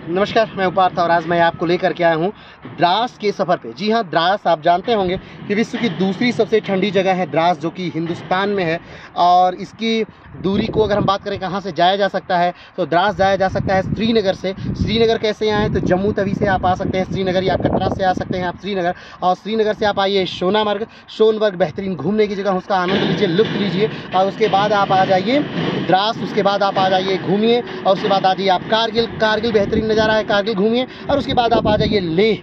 नमस्कार, मैं उपार्थ और आज मैं आपको लेकर के आया हूँ द्रास के सफ़र पे। जी हाँ द्रास, आप जानते होंगे कि विश्व की दूसरी सबसे ठंडी जगह है द्रास, जो कि हिंदुस्तान में है। और इसकी दूरी को अगर हम बात करें, कहाँ से जाया जा सकता है तो द्रास जाया जा सकता है श्रीनगर से। श्रीनगर कैसे आए तो जम्मू तवी से आप आ सकते हैं, श्रीनगर या कटरा से आ सकते हैं आप श्रीनगर। और श्रीनगर से आप आइए सोनामर्ग। सोनमर्ग बेहतरीन घूमने की जगह, उसका आनंद लीजिए लुत्फ लीजिए, और उसके बाद आप आ जाइए द्रास, उसके बाद आप आ जाइए, घूमिए, और उसके बाद आ जाइए आप कारगिल। कारगिल बेहतरीन नज़ारा है कारगिल घूमिए, और उसके बाद आप आ जाइए लेह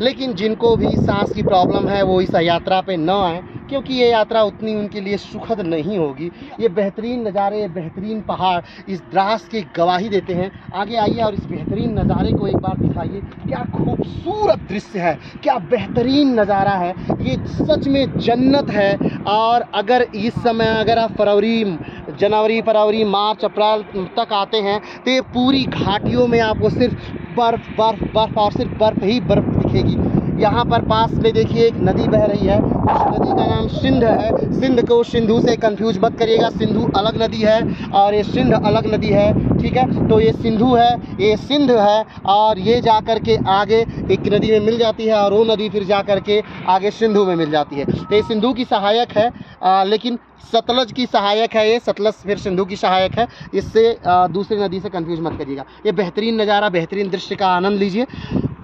लेकिन जिनको भी सांस की प्रॉब्लम है, वो इस यात्रा पे न आए, क्योंकि ये यात्रा उतनी उनके लिए सुखद नहीं होगी। ये बेहतरीन नज़ारे बेहतरीन पहाड़ इस द्रास की गवाही देते हैं। आगे आइए और इस बेहतरीन नज़ारे को एक बार दिखाइए, क्या खूबसूरत दृश्य है, क्या बेहतरीन नज़ारा है। ये सच में जन्नत है, और अगर इस समय अगर आप फरवरी जनवरी, फरवरी, मार्च, अप्रैल तक आते हैं। तो ये पूरी घाटियों में आपको सिर्फ़ बर्फ़ बर्फ़ बर्फ़ और सिर्फ़ बर्फ़ ही बर्फ़ दिखेगी। यहाँ पर पास में देखिए एक नदी बह रही है। उस नदी का नाम सिंध है। सिंध को सिंधु से कंफ्यूज मत करिएगा। सिंधु अलग नदी है और ये सिंध अलग नदी है ठीक है? तो ये सिंधु है ये सिंध है और ये जा कर के आगे एक नदी में मिल जाती है और वो नदी फिर जा कर के आगे सिंधु में मिल जाती है। तो ये सिंधु की सहायक है आ, लेकिन सतलज की सहायक है ये। सतलज फिर सिंधु की सहायक है। इससे दूसरी नदी से कंफ्यूज मत करिएगा। ये बेहतरीन नज़ारा बेहतरीन दृश्य का आनंद लीजिए।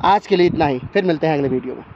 आज के लिए इतना ही। फिर मिलते हैं अगले वीडियो में।